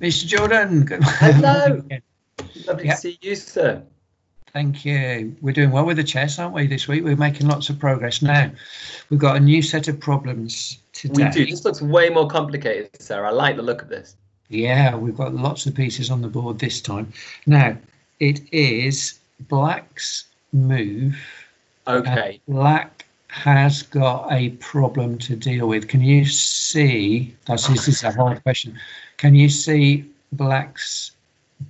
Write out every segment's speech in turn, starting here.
Mr. Jordan. Good Hello. Lovely Yeah. to see you, sir. Thank you. We're doing well with the chess, aren't we, this week? We're making lots of progress now. We've got a new set of problems today. We do. This looks way more complicated, sir. I like the look of this. Yeah, we've got lots of pieces on the board this time. Now, it is black's move. Okay. black has got a problem to deal with. Can you see? That's this is a hard question. Can you see black's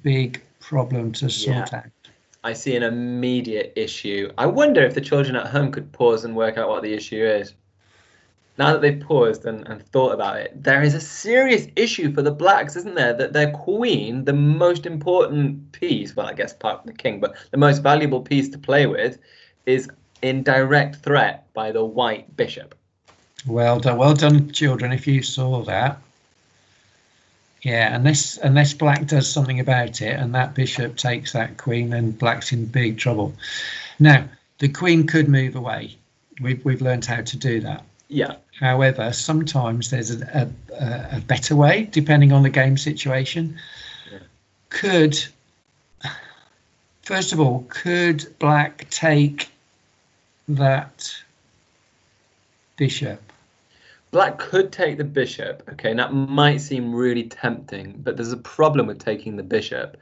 big problem to sort out? I see an immediate issue. I wonder if the children at home could pause and work out what the issue is. Now that they've paused and, and thought about it, there is a serious issue for the blacks, isn't there? That their queen, the most important piece, well, I guess part of the king, but the most valuable piece to play with, is in direct threat by the white bishop. Well done, well done, children. If you saw that, yeah. And unless unless black does something about it, and that bishop takes that queen, then black's in big trouble. Now, the queen could move away. We've we've learned how to do that. Yeah. However, sometimes there's a, a, a better way, depending on the game situation. Yeah. Could, first of all, could black take that bishop? Black could take the bishop. Okay, and that might seem really tempting, but there's a problem with taking the bishop,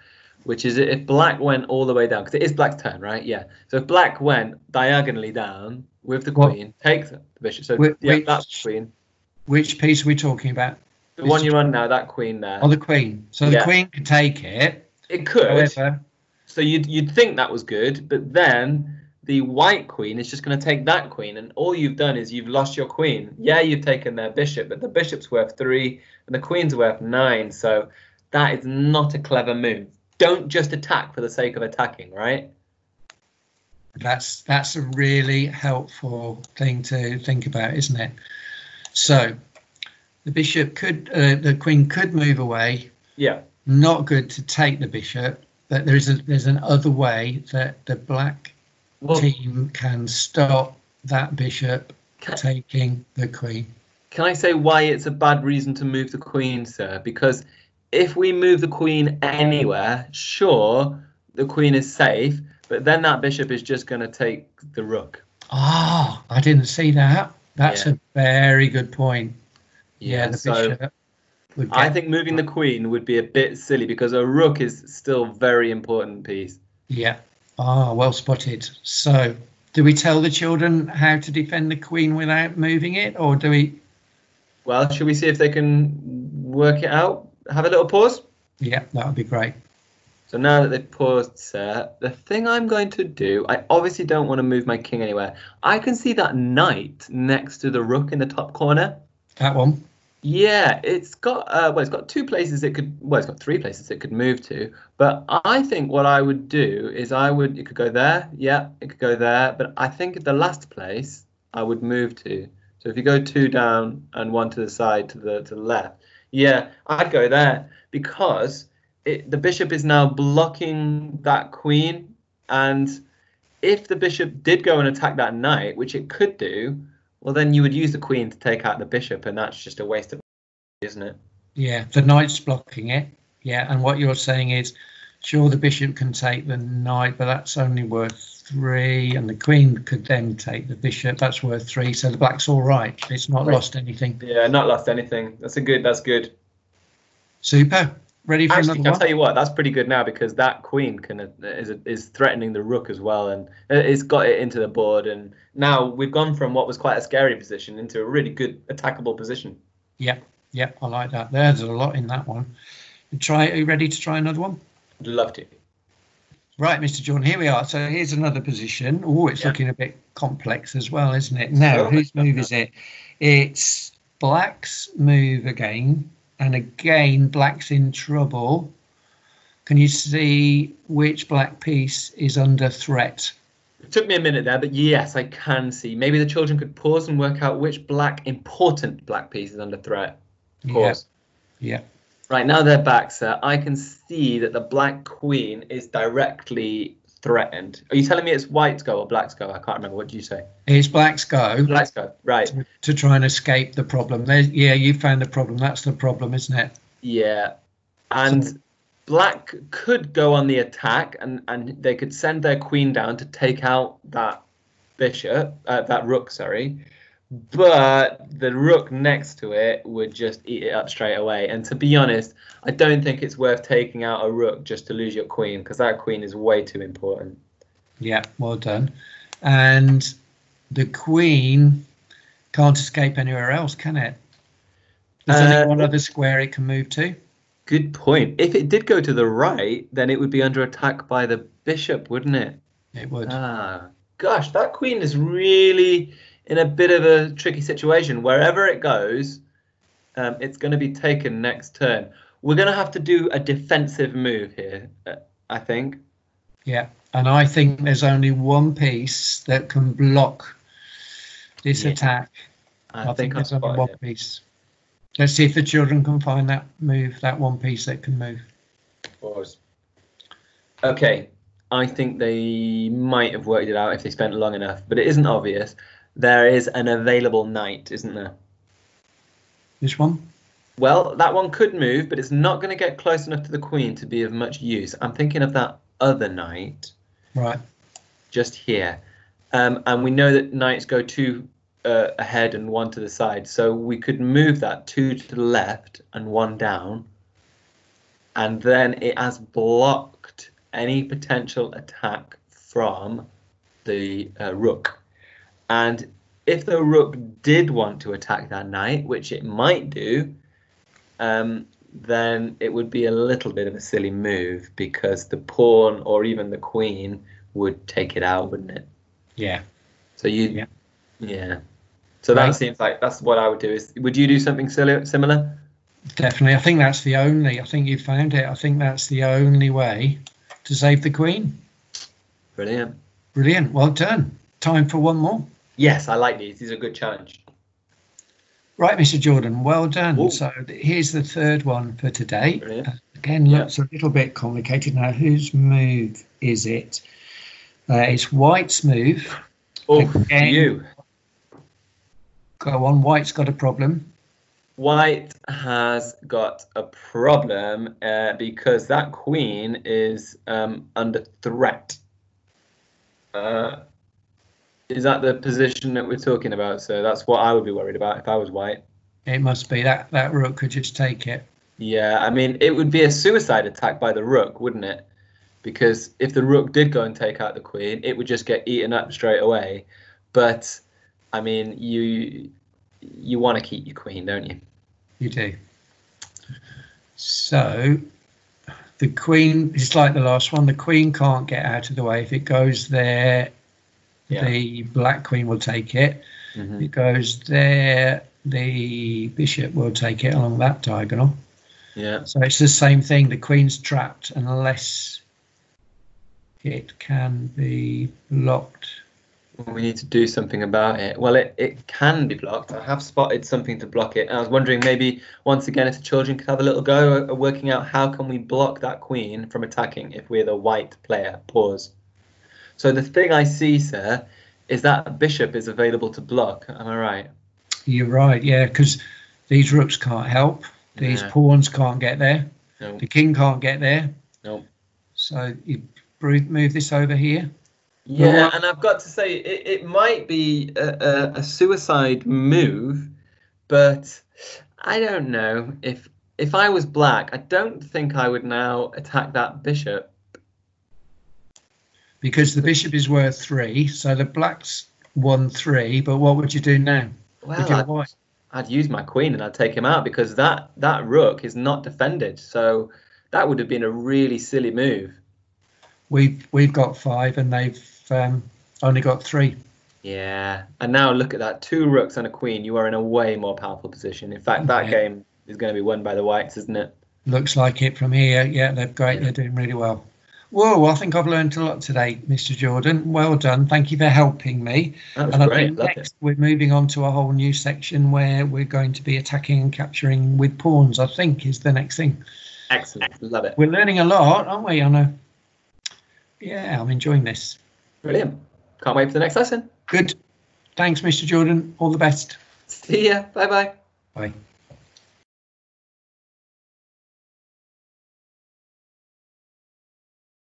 which is if black went all the way down, because it is black's turn, right? Yeah. So if black went diagonally down with the What- queen, take the bishop. So Whi- yeah, which- that's the queen. Which piece are we talking about? The one you're on now, that queen there. Oh, the queen. So the Yeah. queen could take it. It could. However, So you'd you'd think that was good, but then the white queen is just going to take that queen, and all you've done is you've lost your queen. Yeah, you've taken their bishop, but the bishop's worth three, and the queen's worth nine. So that is not a clever move. Don't just attack for the sake of attacking, right? that's that's a really helpful thing to think about, isn't it? So the bishop could, uh, the queen could move away. Yeah. Not good to take the bishop, but there is a there's an other way that the black Well, team can stop that bishop can, taking the queen. can I say why it's a bad reason to move the queen, sir? Because if we move the queen anywhere, sure, the queen is safe, but then that bishop is just going to take the rook. Ah, I didn't see that. That's Yeah. a very good point. Yeah, the so bishop. Would I think moving the queen would be a bit silly because a rook is still a very important piece. Yeah. Ah, well spotted. So, do we tell the children how to defend the queen without moving it, or do we? Well, should we see if they can work it out? Have a little pause. Yeah, that would be great. So now that they've paused, sir, the thing I'm going to do, I obviously don't want to move my king anywhere. I can see that knight next to the rook in the top corner. That one. Yeah, it's got uh, well, it's got two places it could well, it's got three places it could move to. But I think what I would do is I would it could go there, yeah, it could go there. But I think the last place I would move to. So if you go two down and one to the side to the to the left, yeah, I'd go there because it, the bishop is now blocking that queen, and if the bishop did go and attack that knight, which it could do, well, then you would use the queen to take out the bishop, and that's just a waste of, isn't it? Yeah, the knight's blocking it. Yeah, and what you're saying is, sure, the bishop can take the knight, but that's only worth three, and the queen could then take the bishop. That's worth three, so the black's all right. It's not Right. lost anything. Yeah, not lost anything. That's a good. That's good. Super. Ready for Actually, another I'll tell you what. That's pretty good now because that queen can uh, is is threatening the rook as well, and it's got it into the board. And now we've gone from what was quite a scary position into a really good attackable position. Yeah, yeah, I like that. There's a lot in that one. Try. Are you ready to try another one? I'd love to. Right, Mr. John, here we are. So here's another position. Oh, it's Yeah. looking a bit complex as well, isn't it? Now, whose move is it? It's Black's move again. And again, Black's in trouble. Can you see which black piece is under threat? It took me a minute there, but yes, I can see. Maybe the children could pause and work out which black important black piece is under threat. Of course. Yeah. Right now they're back, sir. I can see that the black queen is directly threatened. Are you telling me it's white's go or black's go? I can't remember. What did you say? It's Black's go Black's go. Right. to, to try and escape the problem. There, yeah, you found the problem. That's the problem, isn't it? Yeah. And So- black could go on the attack, and and they could send their queen down to take out that bishop, uh, that rook, sorry. But the rook next to it would just eat it up straight away. And to be honest, I don't think it's worth taking out a rook just to lose your queen because that queen is way too important. Yeah, well done. And the queen can't escape anywhere else, can it? There's Uh, only one other square it can move to. Good point. If it did go to the right, then it would be under attack by the bishop, wouldn't it? It would. Ah, gosh, that queen is really in a bit of a tricky situation. Wherever it goes, um, it's going to be taken next turn. We're going to have to do a defensive move here, uh, I think. Yeah, and I think there's only one piece that can block this Yeah, attack. I, I, think, think there's only one it. piece. Let's see if the children can find that move, that one piece that can move. Pause. Okay, I think they might have worked it out if they spent long enough, but it isn't obvious. There is an available knight, isn't there? This one? Well, that one could move, but it's not going to get close enough to the queen to be of much use. I'm thinking of that other knight Right. just here. Um, and we know that knights go two uh, ahead and one to the side. So we could move that two to the left and one down. And then it has blocked any potential attack from the uh, rook. And if the rook did want to attack that knight, which it might do, um, then it would be a little bit of a silly move because the pawn or even the queen would take it out, wouldn't it? Yeah. So you, Yeah. yeah. So that Right. seems like that's what I would do. Is would you do something silly, similar? Definitely. I think that's the only, I think you found it. I think that's the only way to save the queen. Brilliant. Brilliant. Well done. Time for one more. Yes, I like these. These are a good challenge. Right, Mr. Jordan, well done. Ooh. So here's the third one for today. Uh, again, looks a little bit complicated now. Whose move is it? Uh, it's White's move. Oh, Again. you. Go on, White's got a problem. White has got a problem uh, because that queen is um, under threat. Uh, is that the position that we're talking about? So that's what I would be worried about if I was white. It must be that that rook could just take it. Yeah, I mean, it would be a suicide attack by the rook, wouldn't it? Because if the rook did go and take out the queen, it would just get eaten up straight away. But I mean, you you want to keep your queen, don't you? You do. So the queen is like the last one. The queen can't get out of the way. If it goes there, Yeah. the black queen will take it. Mhm. It goes there, the bishop will take it along that diagonal. Yeah. So it's the same thing. The queen's trapped unless it can be blocked. We need to do something about it. Well, it, it can be blocked. I have spotted something to block it. And I was wondering maybe once again if the children could have a little go at working out how can we block that queen from attacking if we're the white player. Pause. So the thing I see, sir, is that bishop is available to block. Am I right? You're right, yeah, because these rooks can't help. These Yeah. pawns can't get there. No. The king can't get there. No. So you move this over here. Yeah, and I've got to say it, it might be a, a, a suicide move, but I don't know if if I was black, I don't think I would now attack that bishop. Because the bishop is worth three. So the black's won three. But what would you do now Well, I'd. I'd use my queen and I'd take him out because that that rook is not defended. So that would have been a really silly move. We've we've got five, and they've um, only got three. Yeah, and now look at that: two rooks and a queen. You are in a way more powerful position. In fact, that Yeah. game is going to be won by the whites, isn't it? Looks like it from here. Yeah, they're great. Yeah. They're doing really well. Whoa, I think I've learned a lot today, Mr. Jordan. Well done. Thank you for helping me. That was And I great. think Loved it. next we're moving on to a whole new section where we're going to be attacking and capturing with pawns, I think is the next thing. Excellent. Love it. We're learning a lot, aren't we? Anna? Yeah, I'm enjoying this. Brilliant. Can't wait for the next lesson. Good. Thanks, Mr. Jordan. All the best. See ya. Bye bye. Bye.